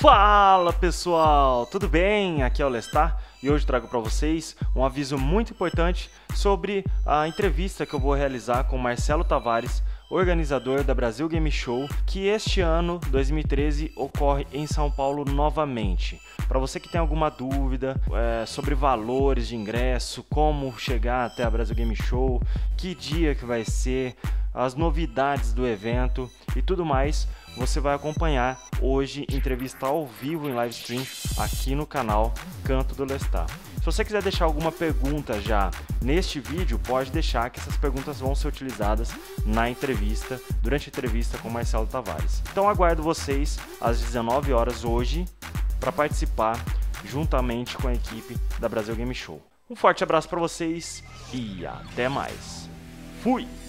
Fala pessoal, tudo bem? Aqui é o Lestar e hoje trago para vocês um aviso muito importante sobre a entrevista que eu vou realizar com Marcelo Tavares, organizador da Brasil Game Show, que este ano, 2013, ocorre em São Paulo novamente. Para você que tem alguma dúvida é, sobre valores de ingresso, como chegar até a Brasil Game Show, que dia que vai ser, as novidades do evento e tudo mais, você vai acompanhar hoje entrevista ao vivo em live stream aqui no canal Canto do Lestar. Se você quiser deixar alguma pergunta já neste vídeo, pode deixar que essas perguntas vão ser utilizadas na entrevista, durante a entrevista com Marcelo Tavares. Então aguardo vocês às 19 horas hoje para participar juntamente com a equipe da Brasil Game Show. Um forte abraço para vocês e até mais. Fui!